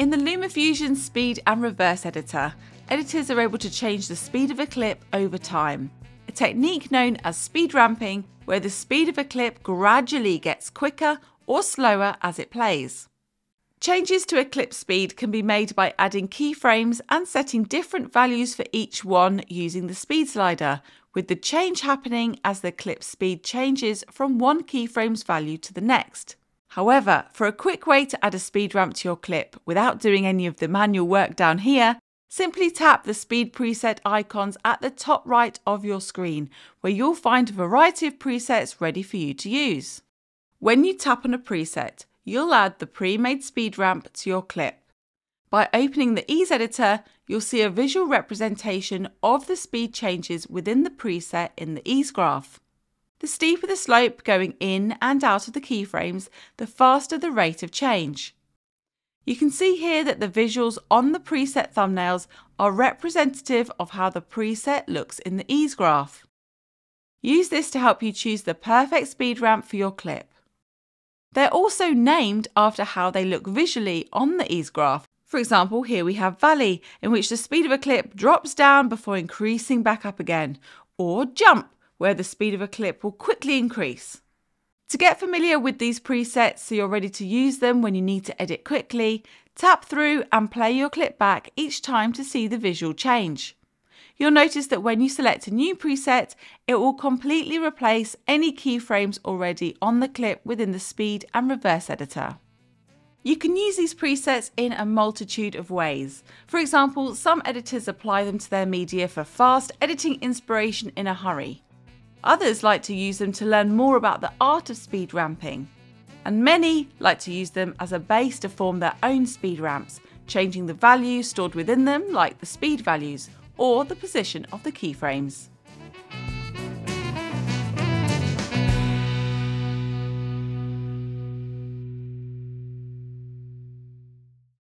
In the LumaFusion Speed and Reverse Editor, editors are able to change the speed of a clip over time, a technique known as speed ramping, where the speed of a clip gradually gets quicker or slower as it plays. Changes to a clip speed can be made by adding keyframes and setting different values for each one using the speed slider, with the change happening as the clip speed changes from one keyframe's value to the next. However, for a quick way to add a speed ramp to your clip without doing any of the manual work down here, simply tap the speed preset icons at the top right of your screen, where you'll find a variety of presets ready for you to use. When you tap on a preset, you'll add the pre-made speed ramp to your clip. By opening the Ease Editor, you'll see a visual representation of the speed changes within the preset in the ease graph. The steeper the slope going in and out of the keyframes, the faster the rate of change. You can see here that the visuals on the preset thumbnails are representative of how the preset looks in the ease graph. Use this to help you choose the perfect speed ramp for your clip. They're also named after how they look visually on the ease graph. For example, here we have Valley, in which the speed of a clip drops down before increasing back up again, or Jump, where the speed of a clip will quickly increase. To get familiar with these presets so you're ready to use them when you need to edit quickly, tap through and play your clip back each time to see the visual change. You'll notice that when you select a new preset, it will completely replace any keyframes already on the clip within the speed and reverse editor. You can use these presets in a multitude of ways. For example, some editors apply them to their media for fast editing inspiration in a hurry. Others like to use them to learn more about the art of speed ramping. And many like to use them as a base to form their own speed ramps, changing the values stored within them, like the speed values, or the position of the keyframes.